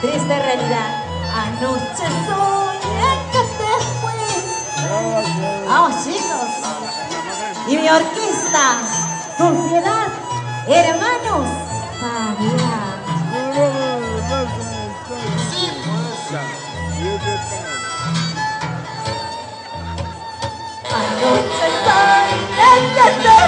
Triste realidad. Anoche soñé que te fuiste. Vamos chicos. Y mi orquesta, Sociedad, Hermanos, Fabián. Anoche soñé que te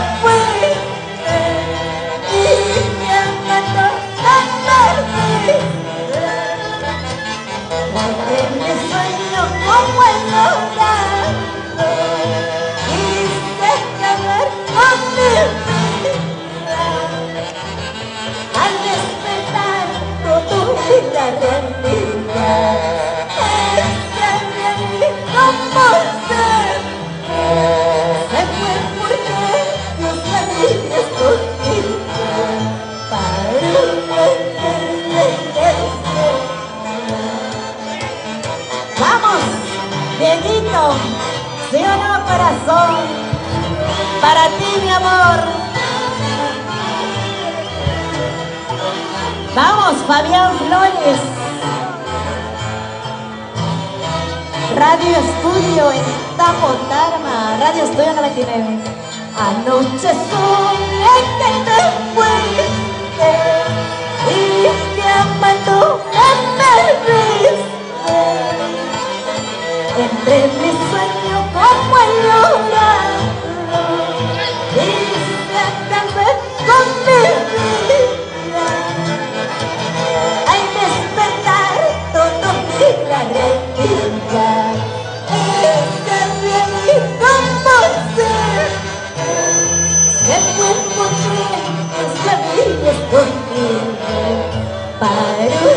Dieguito, ¿sí o no, corazón? Para ti, mi amor. Vamos, Fabián Flores. Radio Estudio en Tapotarma, Radio Estudio 99. Anoche soñé que te fuiste y te amando me perdiste. Entre Para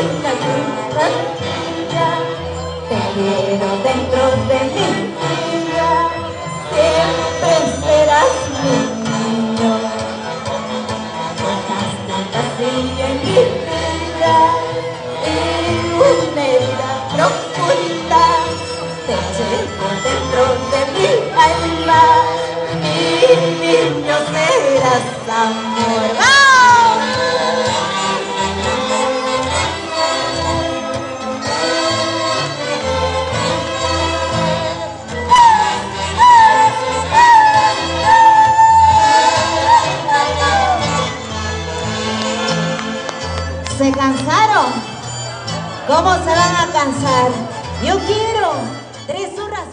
una vida. Te quiero dentro de mi vida, siempre serás mi niño. Dejaste vacío en mi vida y una herida profunda. Te llevo dentro de mi alma, mi niño serás amor. ¿Cómo se van a cansar? Yo quiero tres horas